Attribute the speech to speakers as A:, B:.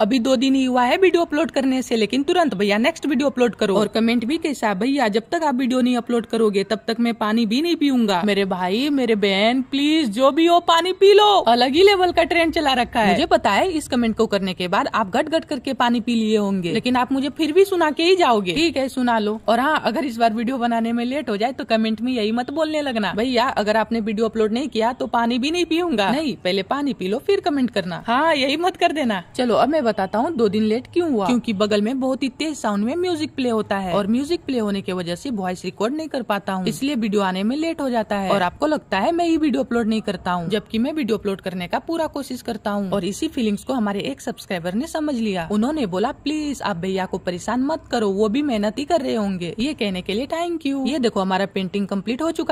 A: अभी दो दिन ही हुआ है वीडियो अपलोड करने से, लेकिन तुरंत भैया नेक्स्ट वीडियो अपलोड करो। और कमेंट भी कैसा भैया, जब तक आप वीडियो नहीं अपलोड करोगे, तब तक मैं पानी भी नहीं पीऊँगा। मेरे भाई, मेरे बहन प्लीज़ जो भी हो, पानी पी लो। अलग ही लेवल का ट्रेंड चला रखा है। मुझे पता है, इस कमेंट को करने के बाद आप घट घट करके पानी पी लिए होंगे, लेकिन आप मुझे फिर भी सुना के ही जाओगे। ठीक है, सुना लो। और हाँ अगर इस बार वीडियो बनाने में लेट हो जाए तो कमेंट में यही मत बोलने लगना। भैया, अगर आपने वीडियो अपलोड नहीं किया तो पानी भी नहीं पीऊँगा। नहीं, पहले पानी पी लो, फिर कमेंट करना। हाँ यही मत कर देना। चलो, अब मैं बताता हूँ दो दिन लेट क्यों हुआ? क्योंकि बगल में बहुत ही तेज साउंड में म्यूज़िक प्ले होता है। और म्यूज़िक प्ले होने की वजह से वॉइस रिकॉर्ड नहीं कर पाता हूँ। इसलिए वीडियो आने में लेट हो जाता है। और आपको लगता है मैं ही वीडियो अपलोड नहीं करता हूँ जबकि मैं वीडियो अपलोड करने का पूरा कोशिश करता हूँ। और इसी फीलिंग्स को हमारे एक सब्सक्राइबर ने समझ लिया। उन्होंने बोला प्लीज़ आप भैया को परेशान मत करो वो भी मेहनत ही कर रहे होंगे। ये कहने के लिए थैंक यू ये देखो हमारा पेंटिंग कंप्लीट हो चुका